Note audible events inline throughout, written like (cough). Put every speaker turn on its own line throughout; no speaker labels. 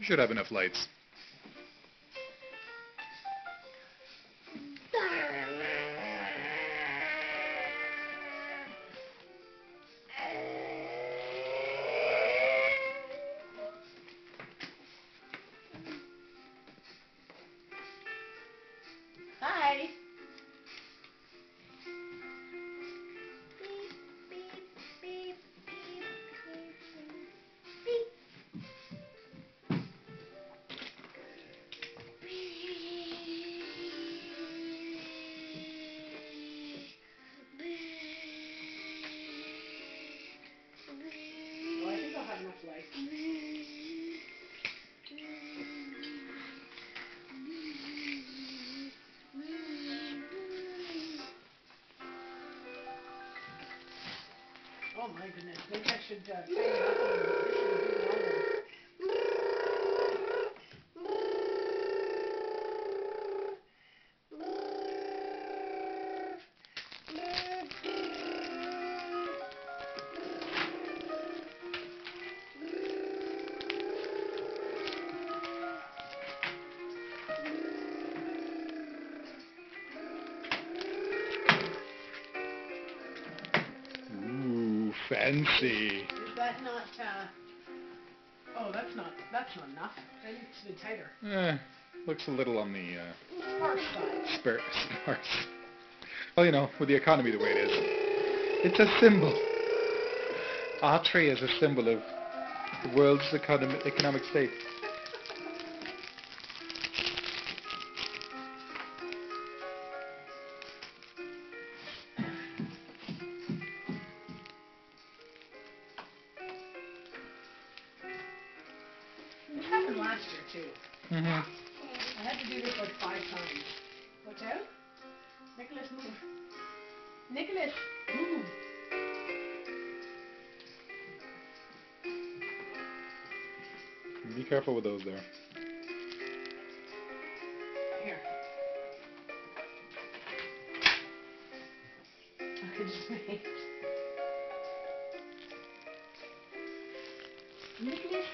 should have enough lights.
My goodness, maybe I should uh,
fancy.
Is that not, uh, oh, that's not, that's not enough. That needs to be tighter.
Eh, looks a little on the uh,
Harsh side.
spare (laughs) sparse. Well, you know, with the economy the way it is, it's a symbol. Our tree is a symbol of the world's economic state.
Last year too.
Mm-hmm.
I had to do this like five times. Watch out. Nicholas, move. Nicholas, move.
Be careful with those there.
Here. I (laughs) just wait. Nicholas.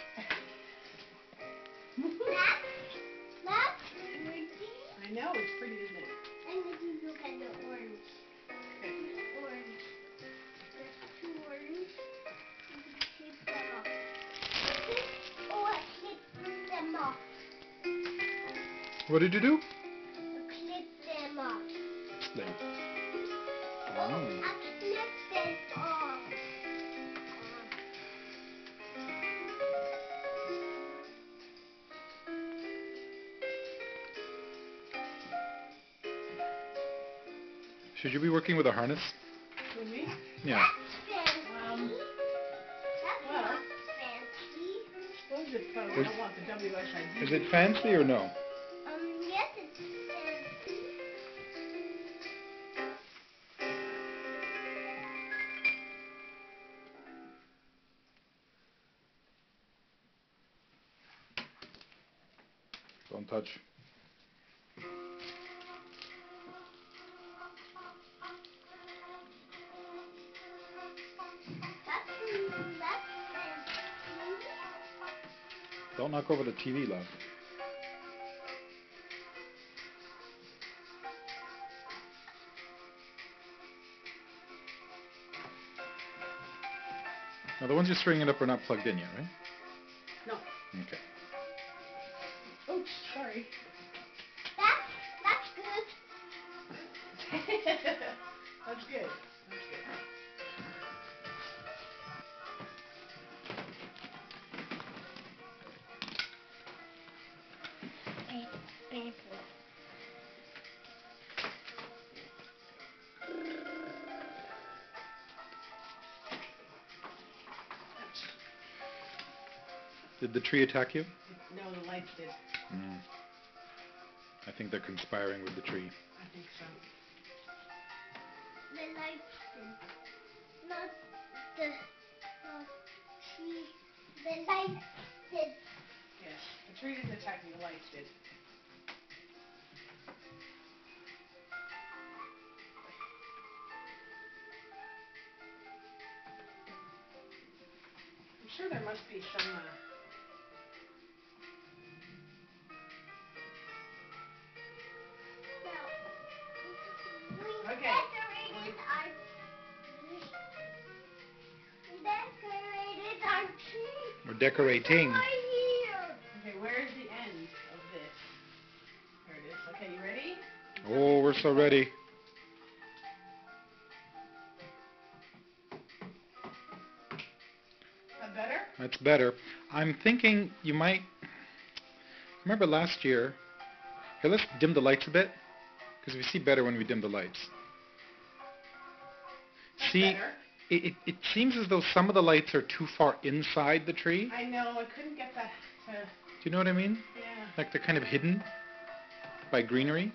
What did you do?
Clip them off.
There.
Oh,
Mm.
I clipped them off.
Should you be working with a harness?
Who, me?
Yeah.
Um, well.
not fancy.
suppose if we don't want the WSID.
Is it fancy or no? Touch.
That's, that's fancy.
Don't knock over the TV, love. Now the ones you're stringing up are not plugged in yet, right?
No.
Okay.
That's (laughs) good.
That's good.
Did the tree attack you?
No, the lights did.
Mm. I think they're conspiring with the tree.
I think so.
The lights did. Not the uh, tree. The lights did.
Yes. The tree didn't attack me, the lights did. I'm sure there must be some. Uh...
tree.
We're decorating.
Right here.
Okay, where is the end of this? There it is. Okay, you ready?
Oh, we're so ready.
That better?
That's better. I'm thinking you might. Remember last year? Here, let's dim the lights a bit, because we see better when we dim the lights.
That's
See,
better.
It, it, it seems as though some of the lights are too far inside the tree.
I know. I couldn't get that to.
Do you know what I mean?
Yeah.
Like they're kind of hidden by greenery.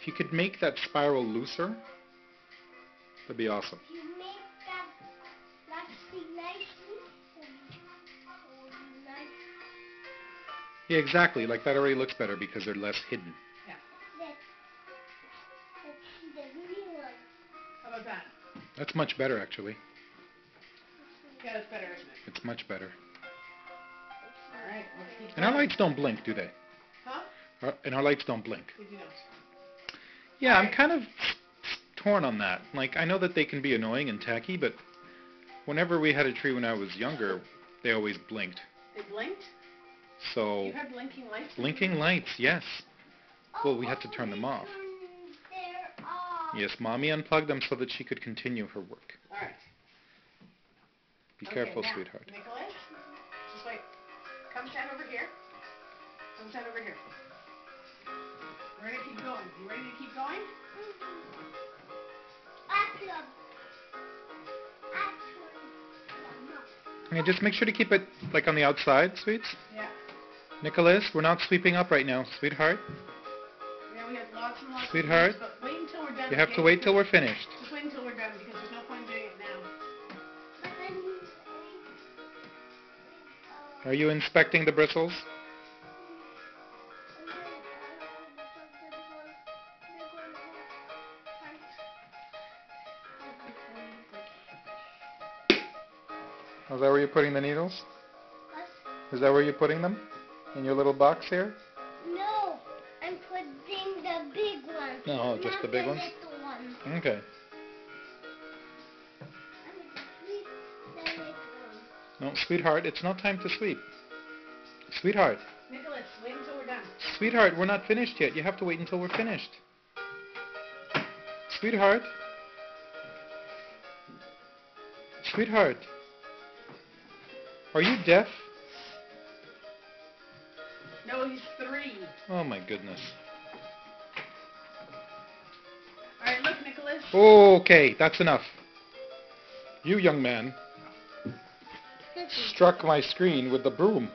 If you could make that spiral looser, that'd be awesome.
If you make that nicely, nicely, it'll nice.
Yeah, exactly. Like that already looks better because they're less hidden. That's much better, actually.
Yeah, that's better, isn't it?
It's much better.
All right.
And our lights don't blink, do they?
Huh?
Our, and our lights don't blink.
Did you know?
Yeah, I'm kind of torn on that. Like, I know that they can be annoying and tacky, but whenever we had a tree when I was younger, they always blinked.
They blinked.
So,
You had blinking lights.
blinking lights, yes. Oh, well, we had to
Oh,
turn them
they
off.
Turned their off.
Yes, Mommy unplugged them so that she could continue her work.
All right.
Be
Okay,
careful,
now,
sweetheart.
Nicholas, just wait. Come stand over here. Come stand over here. We're gonna keep going. You ready to keep going?
Actually, actually, no.
Okay, just make sure to keep it, like, on the outside, sweets.
Yeah.
Nicholas, we're not sweeping up right now, sweetheart.
Yeah, we have lots and lots.
Sweetheart,
of things,
You have to wait till we're finished.
Just wait until we're done because there's no point doing it now.
But then,
Are you inspecting the bristles?
and then, they're going- they're going to fight.
Is that where you're putting the needles?
What?
Is that where you're putting them? In your little box here?
No, I'm putting the big one.
No, oh, just
not
the big ones?
little one.
Okay.
I'm gonna sweep the little one.
No, sweetheart, it's not time to sleep. Sweetheart,
Nicholas, wait until we're done.
sweetheart, we're not finished yet. You have to wait until we're finished. Sweetheart. Sweetheart. Are you deaf?
No, he's three.
Oh my goodness. Okay, that's enough. You, young man, struck my screen with the broom.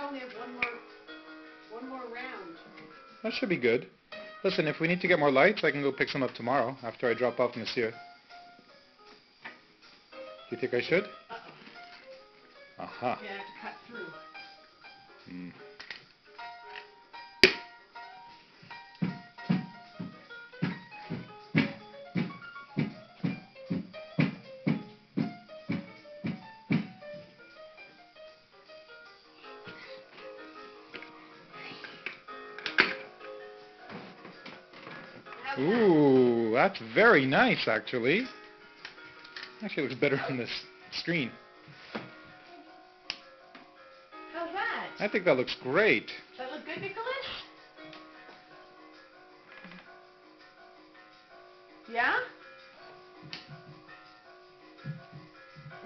I only have one more, one more round.
That should be good. Listen, if we need to get more lights, I can go pick some up tomorrow after I drop off Monsieur. Do you think I should?
Uh-oh.
Aha.
Yeah, I have to cut through.
Mm. Ooh, that's very nice, actually. Actually, looks better on this screen.
How's that?
I think that looks great.
Does that look good, Nicholas? Yeah?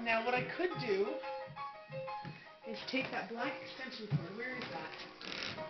Now what I could do is take that black extension cord. Where is that?